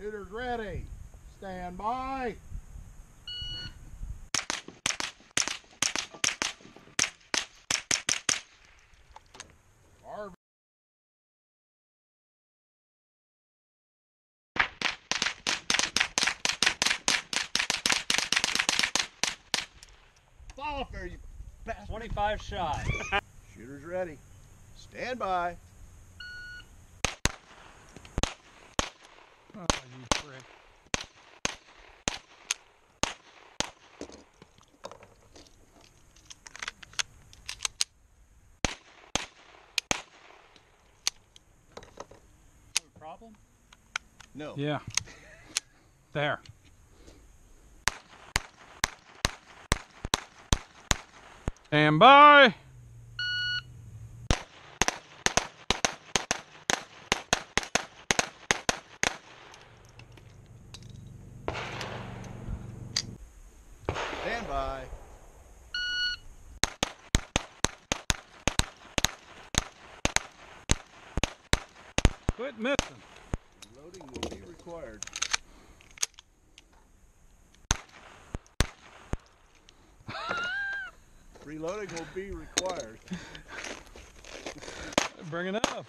Shooters ready. Stand by. Fall up there, you bastard. 25 shots. Shooters ready. Stand by. Problem? No. Yeah. There. Stand by. Stand by. Quit missing. Loading will be required. Reloading will be required. Bring it up.